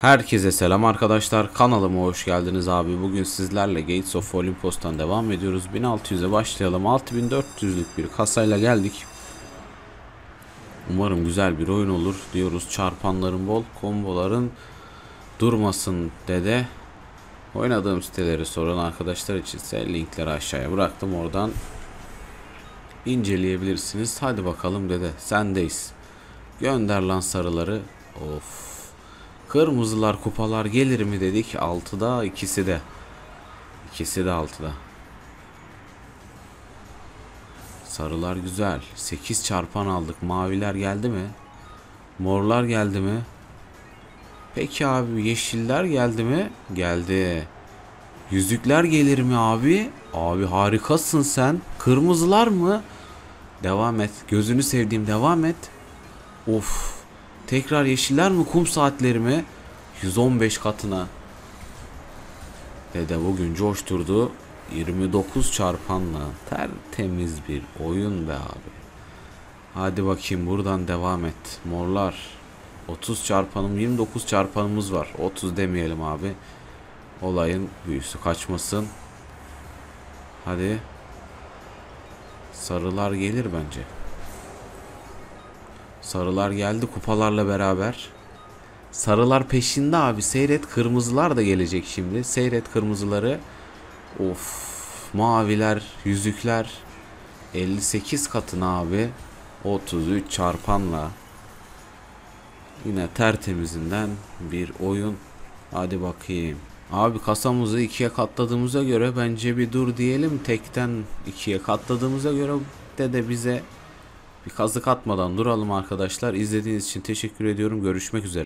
Herkese selam arkadaşlar. Kanalıma hoş geldiniz abi. Bugün sizlerle Gates of Olympus'tan devam ediyoruz. 1600'e başlayalım. 6400'lük bir kasayla geldik. Umarım güzel bir oyun olur diyoruz. Çarpanların bol, komboların durmasın dede. Oynadığım siteleri soran arkadaşlar için ise linkleri aşağıya bıraktım. Oradan inceleyebilirsiniz. Hadi bakalım dede. Sendeyiz. Gönder lan sarıları. Of. Kırmızılar kupalar gelir mi dedik. 6'da ikisi de. İkisi de 6'da. Sarılar güzel. 8 çarpan aldık. Maviler geldi mi? Morlar geldi mi? Peki abi yeşiller geldi mi? Geldi. Yüzükler gelir mi abi? Abi harikasın sen. Kırmızılar mı? Devam et. Gözünü sevdiğim devam et. Of. Tekrar yeşiller mi kum saatleri mi? 115 katına. Dede bugün coşturdu. 29 çarpanla tertemiz bir oyun be abi. Hadi bakayım buradan devam et. Morlar. 30 çarpanım 29 çarpanımız var. 30 demeyelim abi. Olayın büyüsü kaçmasın. Hadi. Sarılar gelir bence. Sarılar geldi kupalarla beraber. Sarılar peşinde abi. Seyret kırmızılar da gelecek şimdi. Seyret kırmızıları. Of. Maviler, yüzükler. 58 katına abi. 33 çarpanla. Yine tertemizinden bir oyun. Hadi bakayım. Abi kasamızı ikiye katladığımıza göre bence bir dur diyelim. Tekten ikiye katladığımıza göre de de bize bir kazık atmadan duralım arkadaşlar. İzlediğiniz için teşekkür ediyorum. Görüşmek üzere.